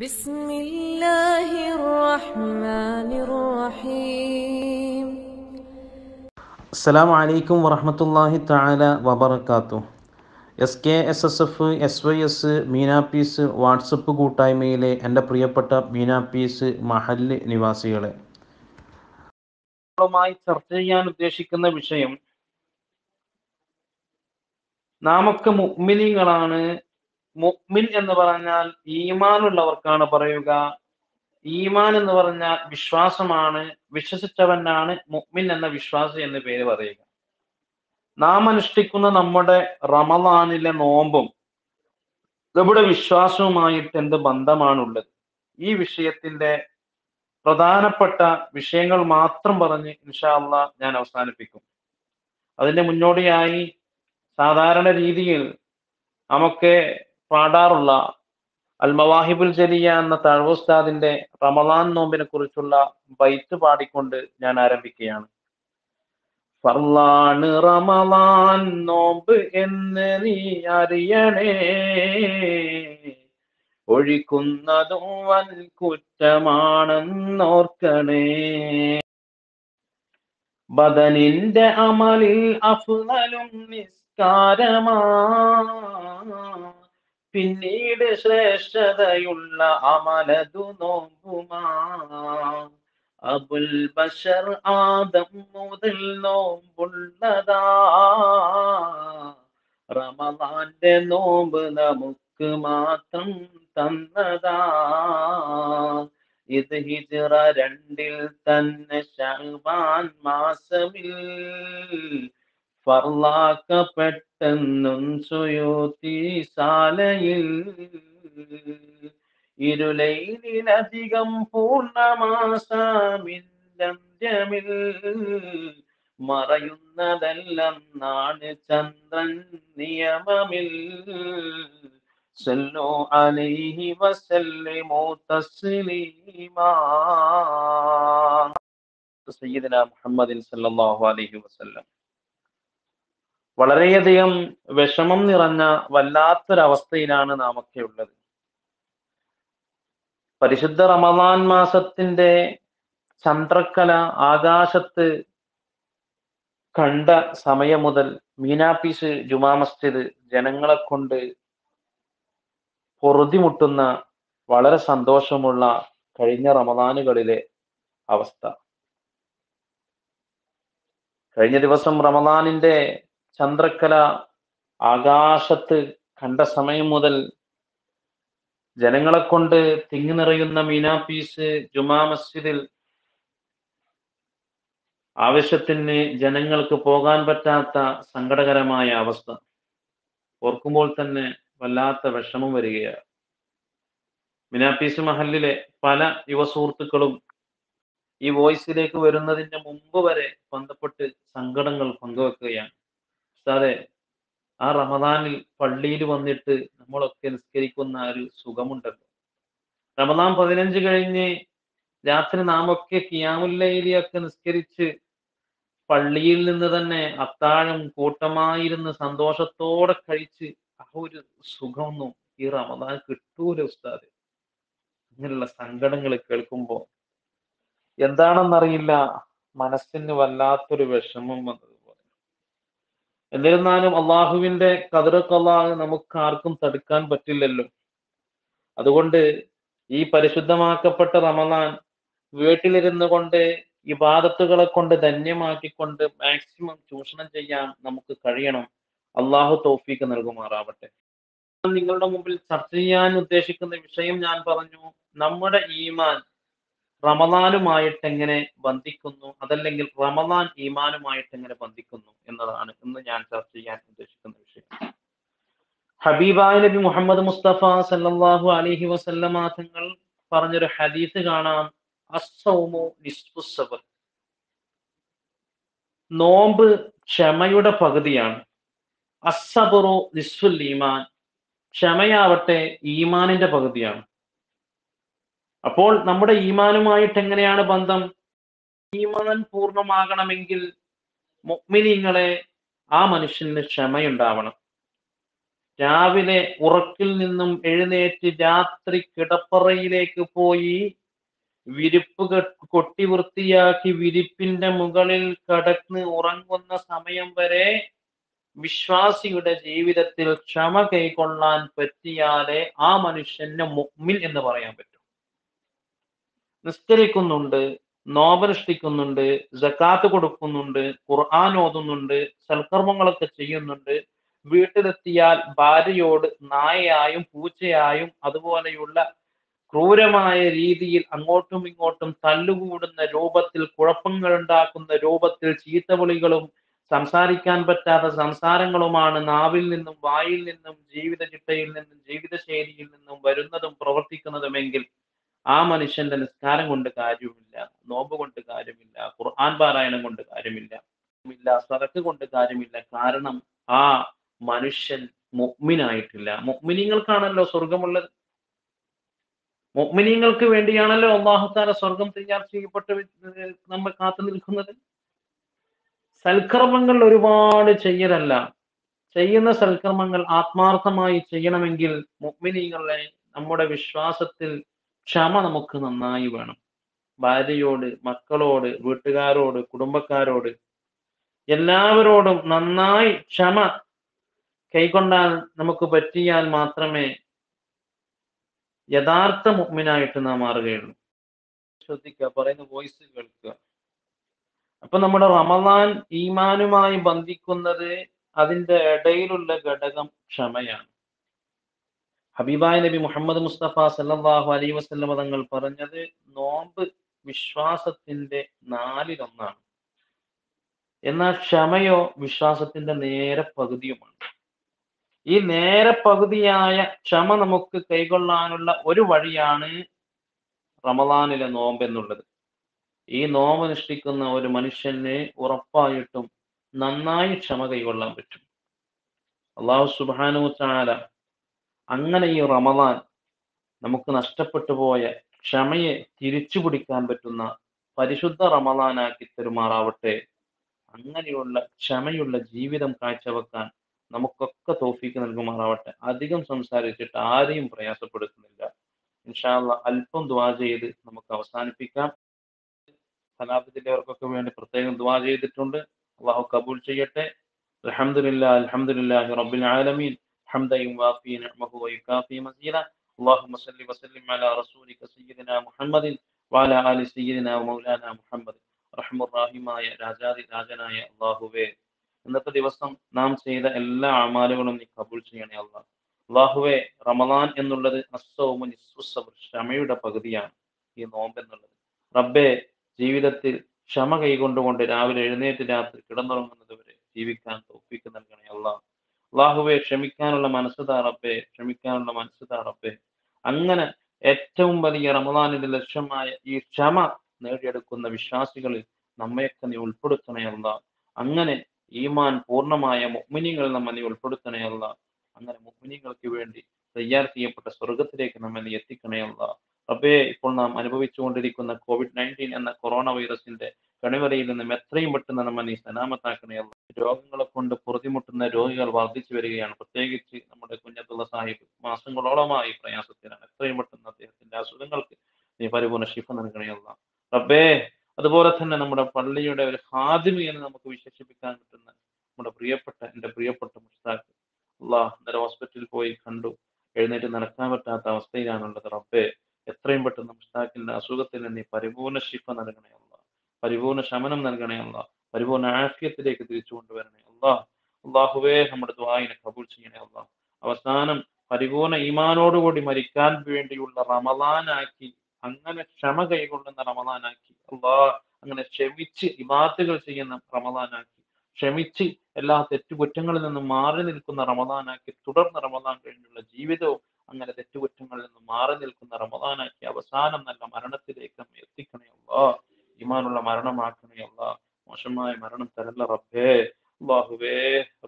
بسم الله الرحمن الرحيم അസ്സലാമു അലൈക്കും വറഹമത്തല്ലാഹി തആല വബറകാത്തു S K S S F S Y S Meenappees WhatsApp കൂട്ടായ്മയിലെ എൻ്റെ പ്രിയപ്പെട്ട മീനാപ്പീസ് മഹല്ല് നിവാസികളെ മായി ചർച്ച ചെയ്യാൻ ഉദ്ദേശിക്കുന്ന വിഷയം നാമൊക്കെ മുഅ്മിനീങ്ങളാണ് മുഅ്മിൻ എന്ന് പറഞ്ഞാൽ ഈമാനുള്ളവർക്കാണ് പറയുക. ഈമാൻ എന്ന് പറഞ്ഞാൽ വിശ്വാസമാണ്. വിശ്വസിച്ചവനാണ് മുഅ്മിൻ എന്ന വിശ്വാസി എന്ന് പേര് പറയുക. നാം അനുഷ്ഠിക്കുന്ന നമ്മുടെ റമദാനിലെ നോമ്പും നമ്മുടെ വിശ്വാസവുമായിട്ട് എന്ത് ബന്ധമാണുള്ളത്? ഈ വിഷയത്തിന്റെ പ്രധാനപ്പെട്ട വിഷയങ്ങൾ മാത്രം പറഞ്ഞ് ഇൻഷാല്ല ഞാൻ അവസാനിപ്പിക്കും. അതിന്റെ മുന്നോടിയായി സാധാരണ രീതിയിൽ നമുക്ക് പാടാറുള്ള അൽ മവാഹിബുൽ ജലിയ എന്ന തഴവുസ്താദിന്റെ റമദാൻ നോമ്പിനെ കുറിച്ചുള്ള ബൈത്ത് പാടിക്കൊണ്ട് ഞാൻ ആരംഭിക്കുകയാണ്. ഫർലാണ് റമദാൻ നോമ്പ് എന്ന് നീ അറിയണേ. ഒഴിക്കുന്നതും വൻ കുറ്റമാണെന്നോർക്കണേ. ബദനിന്റെ അമലിൽ അഫ്ളലും നിസ്കാരമാ. പിന്നീട് ശ്രേഷ്ഠതയുള്ള അമലതു നോമ്പുമാ അബുൽ ബഷർ ആദം മുതൽ നോമ്പുള്ളതാ. റമദാന്റെ നോമ്പ് നമുക്ക് മാത്രം തന്നതാ. ഇത് ഹിജറ രണ്ടിൽ തന്നെ ഷഹബാൻ മാസമിൽ ഫർലാക്കപ്പെട്ടെന്നും സുയൂത്തി സാലയിൽ ഇരുലയിലധികം പൂർണമാസമില്ലന്ത്യമിൽ മറയുന്നതെല്ലാം നാട് ചന്ദ്രൻ നിയമമിൽ. സല്ലു അലൈഹി വസല്ലിമു തസ്ലീമാ. സയ്യിദന മുഹമ്മദിൻ സല്ലല്ലാഹു അലൈഹി വസല്ലം. വളരെയധികം വിഷമം നിറഞ്ഞ വല്ലാത്തൊരവസ്ഥയിലാണ് നാമൊക്കെ ഉള്ളത്. പരിശുദ്ധ റമദാൻ മാസത്തിന്റെ ചന്ദ്രക്കല ആകാശത്ത് കണ്ട സമയം മുതൽ മീനാപ്പീസ് ജുമാ മസ്ജിദ് ജനങ്ങളെ കൊണ്ട് പൊറുതിമുട്ടുന്ന വളരെ സന്തോഷമുള്ള കഴിഞ്ഞ റമദാനുകളിലെ അവസ്ഥ. കഴിഞ്ഞ ദിവസം റമദാനിന്റെ ചന്ദ്രക്കല ആകാശത്ത് കണ്ട സമയം മുതൽ ജനങ്ങളെ കൊണ്ട് തിങ്ങി നിറയുന്ന മീനാപ്പീസ് ജുമാ മസ്ജിദിൽ ആവശ്യത്തിന് ജനങ്ങൾക്ക് പോകാൻ പറ്റാത്ത സങ്കടകരമായ അവസ്ഥ. ഓർക്കുമ്പോൾ തന്നെ വല്ലാത്ത വിഷമം വരികയാണ്. മിനാപ്പീസ് മഹലിലെ പല യുവ സുഹൃത്തുക്കളും ഈ വോയിസിലേക്ക് വരുന്നതിന് മുമ്പ് വരെ ബന്ധപ്പെട്ട് സങ്കടങ്ങൾ പങ്കുവെക്കുകയാണ്. ഉസ്താദെ ആ റമദാനിൽ പള്ളിയിൽ വന്നിട്ട് നമ്മളൊക്കെ നിസ്കരിക്കുന്ന ഒരു സുഖമുണ്ടല്ലോ. റമദാൻ പതിനഞ്ച് കഴിഞ്ഞ് രാത്രി നാമൊക്കെ കിയാമുല്ലയിലൊക്കെ നിസ്കരിച്ച് പള്ളിയിൽ നിന്ന് തന്നെ അത്താഴം കൂട്ടമായിരുന്ന് സന്തോഷത്തോടെ കഴിച്ച് ആ ഒരു സുഖമൊന്നും ഈ റമദാൻ കിട്ടൂല ഉസ്താദ്. ഇങ്ങനെയുള്ള സങ്കടങ്ങൾ കേൾക്കുമ്പോൾ എന്താണെന്നറിയില്ല. മനസ്സിന് വല്ലാത്തൊരു വിഷമം വന്നതുപോലെ എന്നിരുന്നാലും അള്ളാഹുവിന്റെ കതിറക്കൊള്ളാഹ് നമുക്ക് ആർക്കും തടുക്കാൻ പറ്റില്ലല്ലോ. അതുകൊണ്ട് ഈ പരിശുദ്ധമാക്കപ്പെട്ട റമദാൻ വീട്ടിലിരുന്നു കൊണ്ട് ഈ വാദത്തുകളെ കൊണ്ട് ധന്യമാക്കിക്കൊണ്ട് മാക്സിമം ചൂഷണം ചെയ്യാൻ നമുക്ക് കഴിയണം. അള്ളാഹു തോഫീക്ക് നൽകുമാറാവട്ടെ. നിങ്ങളുടെ മുമ്പിൽ ചർച്ച ചെയ്യാൻ ഉദ്ദേശിക്കുന്ന വിഷയം ഞാൻ പറഞ്ഞു. നമ്മുടെ ഈമാൻ റമദാനുമായിട്ട് എങ്ങനെ ബന്ധിക്കുന്നു? അതല്ലെങ്കിൽ റമദാൻ ഈമാനുമായിട്ട് എങ്ങനെ ബന്ധിക്കുന്നു എന്നതാണ് ഇന്ന് ഞാൻ ചർച്ച ചെയ്യാൻ ഉദ്ദേശിക്കുന്ന വിഷയം. ഹബീബായ നബി മുഹമ്മദ് മുസ്തഫ സല്ലല്ലാഹു അലൈഹി വസല്ലമ തങ്ങൾ പറഞ്ഞൊരു ഹദീസ് കാണാം. അസ്സൗമു നിസ്ഫുസബർ നോമ്പ് ക്ഷമയുടെ പകുതിയാണ്. അസ്സബറു നിസ്ഫുൽ ഈമാൻ. ക്ഷമയാവട്ടെ ഈമാനിന്റെ പകുതിയാണ്. അപ്പോൾ നമ്മുടെ ഈമാനുമായിട്ട് എങ്ങനെയാണ് ബന്ധം? ഈമാൻ പൂർണമാകണമെങ്കിൽ മുഗ്മിനിങ്ങളെ ആ മനുഷ്യന് ക്ഷമയുണ്ടാവണം. രാവിലെ ഉറക്കിൽ നിന്നും എഴുന്നേറ്റ് രാത്രി കിടപ്പറയിലേക്ക് പോയി വിരിപ്പ് കൊട്ടി വൃത്തിയാക്കി വിരിപ്പിന്റെ മുകളിൽ കടന്ന് ഉറങ്ങുന്ന സമയം വരെ വിശ്വാസിയുടെ ജീവിതത്തിൽ ക്ഷമ കൈക്കൊള്ളാൻ പറ്റിയാലേ ആ മനുഷ്യന് മുഗ്മിൻ എന്ന് പറയാൻ പറ്റും. നിസ്കരിക്കുന്നുണ്ട് നോവലിഷ്ടിക്കുന്നുണ്ട് ജക്കാത്ത് കൊടുക്കുന്നുണ്ട് ഖുർആൻ ഓതുന്നുണ്ട് സൽക്കർമ്മങ്ങളൊക്കെ ചെയ്യുന്നുണ്ട്. വീട്ടിലെത്തിയാൽ ഭാര്യയോട് നായയായും പൂച്ചയായും അതുപോലെയുള്ള ക്രൂരമായ രീതിയിൽ അങ്ങോട്ടും ഇങ്ങോട്ടും തല്ലുകൂടുന്ന രൂപത്തിൽ കുഴപ്പങ്ങൾ ഉണ്ടാക്കുന്ന രൂപത്തിൽ ചീത്തവിളികളും സംസാരിക്കാൻ പറ്റാത്ത സംസാരങ്ങളുമാണ് നാവിൽ നിന്നും വായിൽ നിന്നും ജീവിത ചിട്ടയിൽ നിന്നും ജീവിതശൈലിയിൽ നിന്നും വരുന്നതും പ്രവർത്തിക്കുന്നതുമെങ്കിൽ ആ മനുഷ്യന്റെ നിസ്കാരം കൊണ്ട് കാര്യമില്ല നോമ്പ് കൊണ്ട് കാര്യമില്ല ഖുർആൻ പാരായണം കൊണ്ട് കാര്യമില്ല ഇല്ല സറക്ക് കൊണ്ട് കാര്യമില്ല. കാരണം ആ മനുഷ്യൻ മുഗ്മിനായിട്ടില്ല മുഅ്മിനീങ്ങൾക്കാണല്ലോ സ്വർഗമുള്ളത് മുഅ്മിനീങ്ങൾക്ക് വേണ്ടിയാണല്ലോ അള്ളാഹു താല സ്വർഗം തയ്യാർ ചെയ്യപ്പെട്ട് നമ്മൾ കാത്തു നിൽക്കുന്നത്. സൽക്കർമ്മങ്ങൾ ഒരുപാട് ചെയ്യലല്ല ചെയ്യുന്ന സൽക്കർമ്മങ്ങൾ ആത്മാർത്ഥമായി ചെയ്യണമെങ്കിൽ മുഅ്മിനീങ്ങളെ നമ്മുടെ വിശ്വാസത്തിൽ ക്ഷമ നമുക്ക് നന്നായി വേണം. ഭാര്യയോട് മക്കളോട് വീട്ടുകാരോട് കുടുംബക്കാരോട് എല്ലാവരോടും നന്നായി ക്ഷമ കൈകൊണ്ടാൽ നമുക്ക് പറ്റിയാൽ മാത്രമേ യഥാർത്ഥ മുഗ്മിനായിട്ട് നാം മാറുകയുള്ളൂ. ശ്രദ്ധിക്കുക പറയുന്ന വോയിസ് കേൾക്കുക. അപ്പൊ നമ്മുടെ റമദാൻ ഈമാനുമായി ബന്ധിക്കുന്നത് അതിന്റെ ഇടയിലുള്ള ഘടകം ക്ഷമയാണ്. ഹബീബായ നബി മുഹമ്മദ് മുസ്തഫ സല്ലാഹു അലൈ വസല്ലം തങ്ങൾ പറഞ്ഞത് നോമ്പ് വിശ്വാസത്തിന്റെ നാലിലൊന്നാണ്. എന്നാൽ ക്ഷമയോ വിശ്വാസത്തിന്റെ നേരെ പകുതിയുമാണ് ഈ നേരെ പകുതിയായ ക്ഷമ നമുക്ക് കൈകൊള്ളാനുള്ള ഒരു വഴിയാണ് റമദാനിലെ നോമ്പ് എന്നുള്ളത്. ഈ നോമ്പ് അനുഷ്ഠിക്കുന്ന ഒരു മനുഷ്യന് ഉറപ്പായിട്ടും നന്നായി ക്ഷമ കൈകൊള്ളാൻ പറ്റും. അള്ളാഹു സുബാനു ചാല അങ്ങനെ ഈ റമദാൻ നമുക്ക് നഷ്ടപ്പെട്ടു പോയ ക്ഷമയെ തിരിച്ചു പിടിക്കാൻ പറ്റുന്ന പരിശുദ്ധ റമദാനാക്കി തെരുമാറാവട്ടെ. അങ്ങനെയുള്ള ക്ഷമയുള്ള ജീവിതം കാഴ്ചവെക്കാൻ നമുക്കൊക്കെ തോഫിക്ക് നൽകുമാറാവട്ടെ. അധികം സംസാരിച്ചിട്ട് ആരെയും പ്രയാസപ്പെടുത്തുന്നില്ല. ഇൻഷാല്ല അല്പം ദ്വാ ചെയ്ത് നമുക്ക് അവസാനിപ്പിക്കാം. സലാബത്തിന്റെവർക്കൊക്കെ വേണ്ടി പ്രത്യേകം ദ്വാ ചെയ്തിട്ടുണ്ട്. അള്ളാഹു കബൂൽ ചെയ്യട്ടെ. അൽഹംദുലില്ലാ അൽഹംദുലില്ലാഹി റബ്ബിൽ ആലമീൻ. حمدا يوافي نعمه ويكافي مزيدا اللهم صل وسلم على رسولك سيدنا محمد وعلى آل سيدنا ومولانا محمد റഹ്മുറാഹിമായ രാജാതി രാജനായ അള്ളാഹുവേ ഇന്നത്തെ ദിവസം നാം ചെയ്ത എല്ലാ അമാലുകളും നീ കബൂൽ ചെയ്യണേ അള്ളാഹ് അള്ളാഹുവേ റമദാൻ എന്നുള്ളത് അസ്സൗമു നിസ്ഫു സബ്ർ ക്ഷമയുടെ പകുതിയാണ് ഈ നോമ്പ് എന്നുള്ളത് റബ്ബേ ജീവിതത്തിൽ ക്ഷമ കൈകൊണ്ടുകൊണ്ട് രാവിലെ എഴുന്നേറ്റ് രാത്രി കിടന്നുറങ്ങുന്നത് വരെ ജീവിക്കാൻ തോപ്പിക്ക് നൽകണേ അള്ളാഹ് അള്ളാഹുവെ ക്ഷമിക്കാനുള്ള മനസ്സ് താറപ്പേ ക്ഷമിക്കാനുള്ള മനസ്സ് താറപ്പേ അങ്ങനെ ഏറ്റവും വലിയ റമദാനിന്റെ ലക്ഷ്യമായ ഈ ക്ഷമ നേടിയെടുക്കുന്ന വിശ്വാസികളിൽ നമ്മയൊക്കെ നീ ഉൾപ്പെടുത്തണേ അല്ല അങ്ങനെ ഈമാൻ പൂർണമായ മുഅ്മിനീങ്ങളിൽ നമ്മെ നീ ഉൾപ്പെടുത്തണേ അല്ല അങ്ങനെ മുഗ്മിനികൾക്ക് വേണ്ടി തയ്യാർ ചെയ്യപ്പെട്ട സ്വർഗത്തിലേക്ക് നമ്മെ നീ എത്തിക്കണേ റബ്ബേ ഇപ്പോൾ നാം അനുഭവിച്ചുകൊണ്ടിരിക്കുന്ന കോവിഡ് നയന്റീൻ എന്ന കൊറോണ വൈറസിന്റെ കണിവരയിൽ നിന്നും എത്രയും പെട്ടെന്ന് നമ്മൾ നീ സലാമത്താക്കണേ രോഗങ്ങളെ കൊണ്ട് പൊറുതിമുട്ടുന്ന രോഗികൾ വർദ്ധിച്ചു വരികയാണ്. പ്രത്യേകിച്ച് നമ്മുടെ കുഞ്ഞത്തുള്ള സാഹിബ് മാസങ്ങളോളമായി പ്രയാസത്തിലാണ്. എത്രയും പെട്ടെന്ന് അദ്ദേഹത്തിന്റെ അസുഖങ്ങൾക്ക് നീ പരിപൂർണ ശിഫ നൽകണേ അല്ല. റബ്ബേ അതുപോലെ തന്നെ നമ്മുടെ പള്ളിയുടെ ഒരു ഹാദിമി എന്ന് നമുക്ക് വിശേഷിപ്പിക്കാൻ പറ്റുന്ന നമ്മുടെ പ്രിയപ്പെട്ട എന്റെ പ്രിയപ്പെട്ട മുസ്താഖ് അള്ളാഹ് ഇന്നലെ ഹോസ്പിറ്റലിൽ പോയി കണ്ടു. എഴുന്നേറ്റ് നടക്കാൻ പറ്റാത്ത അവസ്ഥയിലാണുള്ളത്. റബ്ബേ പെട്ടെന്ന് അസുഖത്തിൽ അസുഖത്തിന് നീ പരിപൂർണ ശിഫ നൽകണേ അല്ല. പരിപൂർണ ശമനം നൽകണേ അല്ല. പരിപൂർണ ആഫിയത്തിലേക്ക് തിരിച്ചു കൊണ്ടുവരണേ അള്ളാ അള്ളാഹുവേ നമ്മുടെ ദ്വായിനെ കബൂൾ ചെയ്യണേ അള്ളാ അവസാനം പരിപൂർണ ഈമാനോടുകൂടി മരിക്കാൻ വേണ്ടിയുള്ള റമദാനാക്കി അങ്ങനെ ക്ഷമ കൈകൊള്ളുന്ന റമദാനാക്കി അള്ളാ അങ്ങനെ ക്ഷമിച്ച് ഇബാത്തുകൾ ചെയ്യുന്ന റമദാനാക്കി ക്ഷമിച്ച് എല്ലാ തെറ്റുകുറ്റങ്ങളിൽ നിന്നും മാറി നിൽക്കുന്ന റമദാനാക്കി തുടർന്ന് റമദാൻ കഴിഞ്ഞുള്ള ജീവിതവും അങ്ങനെ തെറ്റുകുറ്റങ്ങളിൽ നിന്നും മാറി നിൽക്കുന്ന റമദാനാക്കി അവസാനം നല്ല മരണത്തിലേക്ക് നമ്മെ എത്തിക്കണേ അല്ലാ ഇമാനുള്ള മരണമാക്കണേ അല്ലാ മോശമായ മരണം തരല്ല റബ്ബേ അള്ളാഹുവേ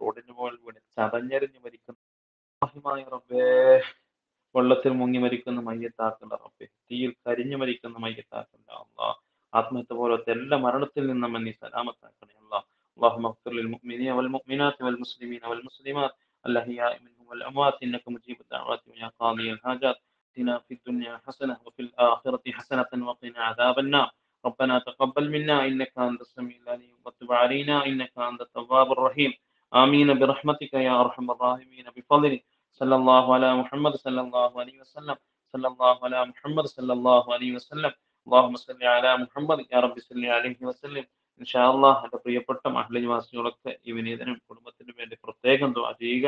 റോഡിന് മുകളിൽ വീണ് ചതഞ്ഞെറിഞ്ഞ് മരിക്കുന്ന അള്ളാഹുമായ റബ്ബേ വെള്ളത്തിൽ മുങ്ങി മരിക്കുന്ന മയ്യത്താക്കണ്ട റബ്ബേ തീയിൽ കരിഞ്ഞു മരിക്കുന്ന മയ്യത്താക്കണ്ട അള്ളാ ആത്മഹത്യ പോലത്തെ എല്ലാ മരണത്തിൽ നിന്നും നമ്മെ നീ സലാമത്താക്കണേ അല്ലാ اللهم اغفر للمؤمنين والمؤمنات والمسلمين والمسلمات الأحياء منهم والأموات إنك مجيب الدعوات ويا قاضي الحاجات اتنا في الدنيا حسنة وفي الآخرة حسنة وقنا عذاب النار ربنا تقبل منا إنك أنت السميع العليم وتب علينا إنك أنت التواب الرحيم آمين برحمتك يا أرحم الراحمين بفضلك صلى الله على محمد صلى الله عليه وسلم صلى الله على محمد صلى الله عليه وسلم اللهم صل على محمد يا رب صل عليه وسلم ഇൻഷാ അള്ളാഹ് എൻ്റെ പ്രിയപ്പെട്ട മഹ്ല നിവാസികളൊക്കെ ഈ വിനീതനും കുടുംബത്തിനും വേണ്ടി പ്രത്യേകം ദുആ ചെയ്യുക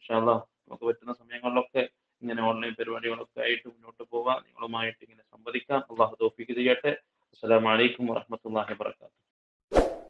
ഇൻഷാ അള്ളാഹ് നമുക്ക് പറ്റുന്ന സമയങ്ങളിലൊക്കെ ഇങ്ങനെ ഓൺലൈൻ പരിപാടികളൊക്കെ ആയിട്ട് മുന്നോട്ട് പോവാം. നിങ്ങളുമായിട്ട് ഇങ്ങനെ സംവദിക്കാം. അള്ളാഹു തോഫിക്ക് ചെയ്യട്ടെ. അസ്സലാമു അലൈക്കും വറഹ്മത്തുള്ളാഹി വബറകാതുഹു.